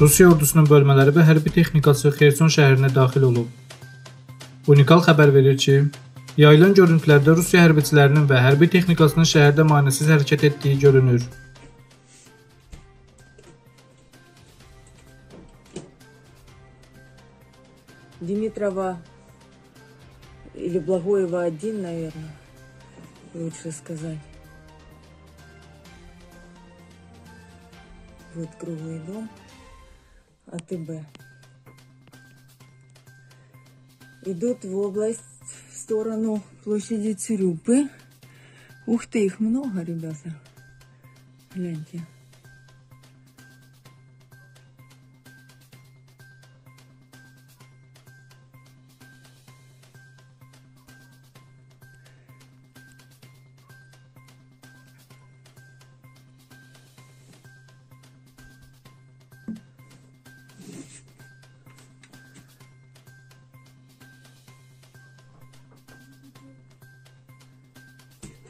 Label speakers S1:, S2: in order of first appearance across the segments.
S1: Rusiya ordusunun bölmələri və hərbi texnikası Xerson şəhərinə daxil olub. Unikal xəbər verir ki, yayılan görüntülərdə Rusiya hərbiçilərinin və hərbi texnikasının şəhərdə maneəsiz hərəkət etdiyi görünür.
S2: Димитрова или Благоева один, наверное, лучше сказать. Вот круглый дом АТБ. Идут в область, в сторону площади Цюрюпы. Ух ты, их много, ребята. Гляньте.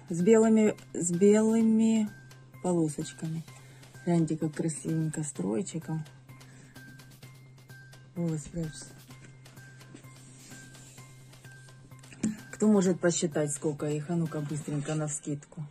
S2: С белыми, с белыми полосочками. Гляньте, как красивенько стройчиком. Вот, спрячься. Кто может посчитать, сколько их? А ну-ка, быстренько, на вскидку.